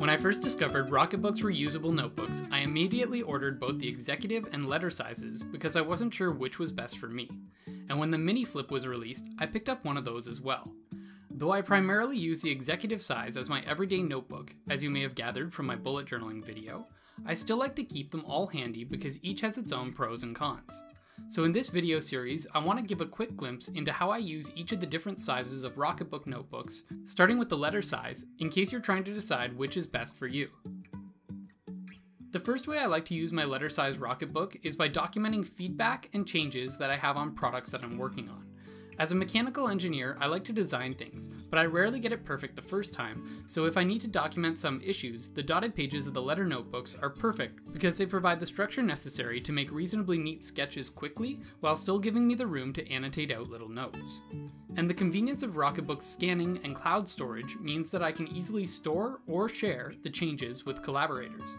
When I first discovered Rocketbook's reusable notebooks, I immediately ordered both the executive and letter sizes because I wasn't sure which was best for me. And when the mini flip was released, I picked up one of those as well. Though I primarily use the executive size as my everyday notebook, as you may have gathered from my bullet journaling video, I still like to keep them all handy because each has its own pros and cons. So in this video series, I want to give a quick glimpse into how I use each of the different sizes of Rocketbook notebooks, starting with the letter size, in case you're trying to decide which is best for you. The first way I like to use my letter size Rocketbook is by documenting feedback and changes that I have on products that I'm working on. As a mechanical engineer, I like to design things, but I rarely get it perfect the first time, so if I need to document some issues, the dotted pages of the letter notebooks are perfect because they provide the structure necessary to make reasonably neat sketches quickly while still giving me the room to annotate out little notes. And the convenience of Rocketbook's scanning and cloud storage means that I can easily store or share the changes with collaborators.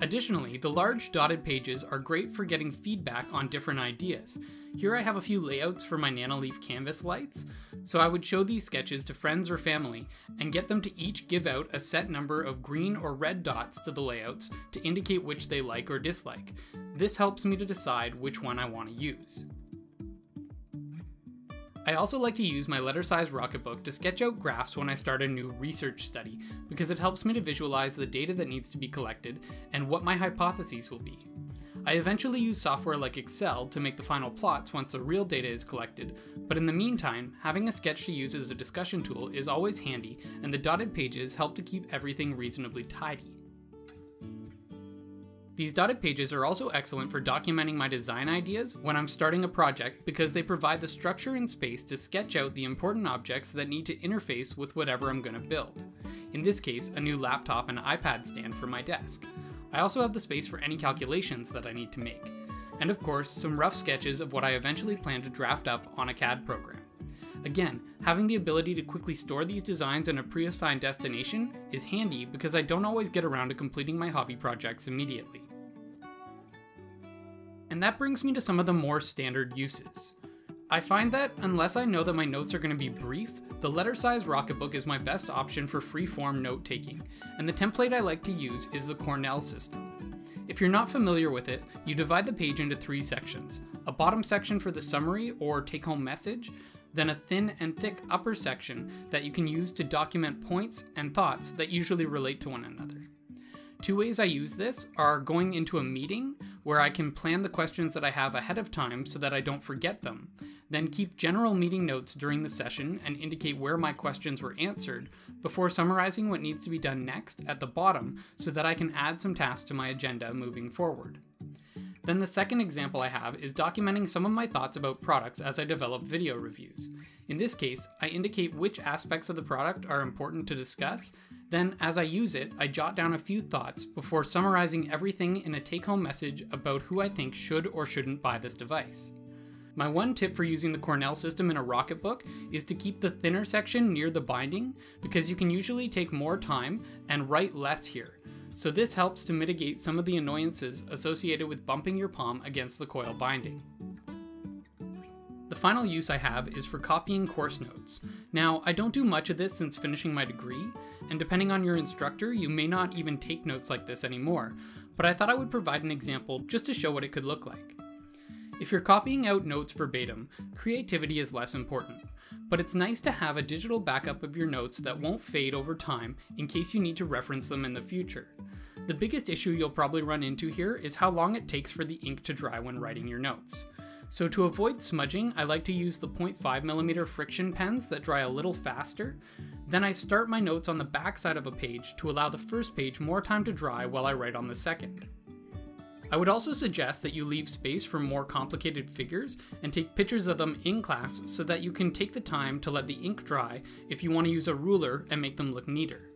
Additionally, the large dotted pages are great for getting feedback on different ideas, here I have a few layouts for my Nanoleaf canvas lights, so I would show these sketches to friends or family and get them to each give out a set number of green or red dots to the layouts to indicate which they like or dislike. This helps me to decide which one I want to use. I also like to use my letter size Rocketbook to sketch out graphs when I start a new research study, because it helps me to visualize the data that needs to be collected and what my hypotheses will be. I eventually use software like Excel to make the final plots once the real data is collected, but in the meantime, having a sketch to use as a discussion tool is always handy, and the dotted pages help to keep everything reasonably tidy. These dotted pages are also excellent for documenting my design ideas when I'm starting a project because they provide the structure and space to sketch out the important objects that need to interface with whatever I'm going to build. In this case, a new laptop and iPad stand for my desk. I also have the space for any calculations that I need to make, and of course, some rough sketches of what I eventually plan to draft up on a CAD program. Again, having the ability to quickly store these designs in a pre-assigned destination is handy because I don't always get around to completing my hobby projects immediately. And that brings me to some of the more standard uses. I find that, unless I know that my notes are going to be brief, the letter size Rocketbook is my best option for free-form note taking, and the template I like to use is the Cornell system. If you're not familiar with it, you divide the page into three sections a bottom section for the summary or take home message, then a thin and thick upper section that you can use to document points and thoughts that usually relate to one another. Two ways I use this are going into a meeting where I can plan the questions that I have ahead of time so that I don't forget them, then keep general meeting notes during the session and indicate where my questions were answered before summarizing what needs to be done next at the bottom so that I can add some tasks to my agenda moving forward. Then the second example I have is documenting some of my thoughts about products as I develop video reviews. In this case, I indicate which aspects of the product are important to discuss, then as I use it, I jot down a few thoughts before summarizing everything in a take-home message about who I think should or shouldn't buy this device. My one tip for using the Cornell system in a Rocketbook is to keep the thinner section near the binding because you can usually take more time and write less here, so this helps to mitigate some of the annoyances associated with bumping your palm against the coil binding. The final use I have is for copying course notes. Now, I don't do much of this since finishing my degree, and depending on your instructor, you may not even take notes like this anymore, but I thought I would provide an example just to show what it could look like. If you're copying out notes verbatim, creativity is less important but it's nice to have a digital backup of your notes that won't fade over time in case you need to reference them in the future. The biggest issue you'll probably run into here is how long it takes for the ink to dry when writing your notes. So to avoid smudging, I like to use the 0.5mm FriXion pens that dry a little faster. Then I start my notes on the back side of a page to allow the first page more time to dry while I write on the second. I would also suggest that you leave space for more complicated figures and take pictures of them in class so that you can take the time to let the ink dry if you want to use a ruler and make them look neater.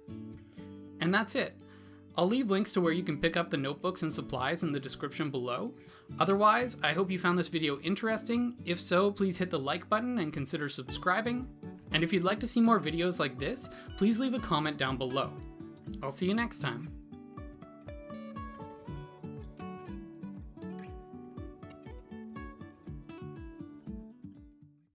And that's it. I'll leave links to where you can pick up the notebooks and supplies in the description below. Otherwise, I hope you found this video interesting. If so, please hit the like button and consider subscribing. And if you'd like to see more videos like this, please leave a comment down below. I'll see you next time.